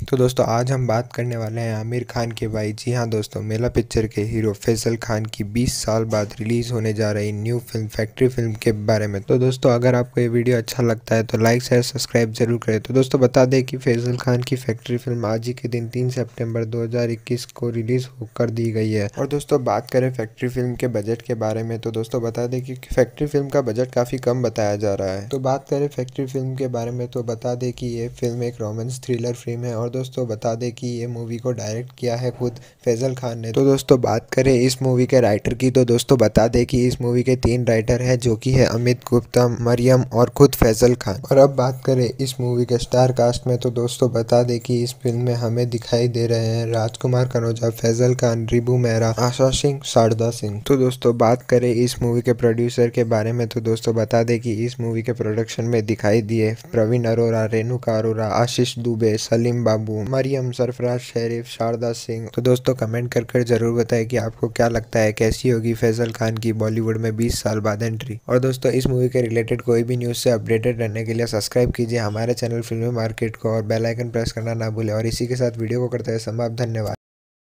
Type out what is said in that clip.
तो दोस्तों, आज हम बात करने वाले हैं आमिर खान के भाई। जी हाँ दोस्तों, मेला पिक्चर के हीरो फैसल खान की 20 साल बाद रिलीज़ होने जा रही न्यू फ़िल्म फैक्ट्री फ़िल्म के बारे में। तो दोस्तों, अगर आपको ये वीडियो अच्छा लगता है तो लाइक, शेयर, सब्सक्राइब ज़रूर करें। तो दोस्तों, बता दें कि फैसल खान की फैक्ट्री फ़िल्म आज ही के दिन तीन सेप्टेम्बर दो हज़ार इक्कीस को रिलीज़ कर दी गई है। और दोस्तों, बात करें फैक्ट्री फ़िल्म के बजट के बारे में तो दोस्तों, बता दें कि फैक्ट्री फ़िल्म का बजट काफ़ी कम बताया जा रहा है। तो बात करें फैक्ट्री फ़िल्म के बारे में तो बता दें कि ये फ़िल्म एक रोमांस थ्रिलर फ़िल्म है और दोस्तों, बता दें कि ये मूवी को डायरेक्ट किया है खुद फैजल खान ने। तो दोस्तों, बात करें इस मूवी के राइटर की तो दोस्तों, बता दें कि इस मूवी के तीन राइटर हैं, जो कि है अमित गुप्ता, मरियम और खुद फैजल खान। और अब बात करें इस मूवी के स्टार कास्ट में तो दोस्तों, बता दें कि इस फ़िल्म में हमें दिखाई दे रहे हैं राजकुमार कनौजा फैजल खान, रिबू मेहरा, आशा सिंह, शारदा सिंह। तो दोस्तों, बात करें इस मूवी के प्रोड्यूसर के बारे में तो दोस्तों, बता दें कि इस मूवी के प्रोडक्शन में दिखाई दिए प्रवीण अरोरा, रेणुका अरोरा, आशीष दुबे, सलीम बाबू मरियम, सरफराज शरीफ शारदा सिंह। तो दोस्तों, कमेंट कर कर ज़रूर बताएँ कि आपको क्या लगता है, कैसी होगी फैजल खान की बॉलीवुड में 20 साल बाद एंट्री और दोस्तों, इस मूवी के रिलेटेड कोई भी न्यूज़ से अपडेटेड रहने के लिए सब्सक्राइब कीजिए हमारे चैनल फिल्मी मार्केट को और बेलाइकन प्रेस करना ना भूले। और इसी के साथ वीडियो को करते हैं समाप्त, धन्यवाद।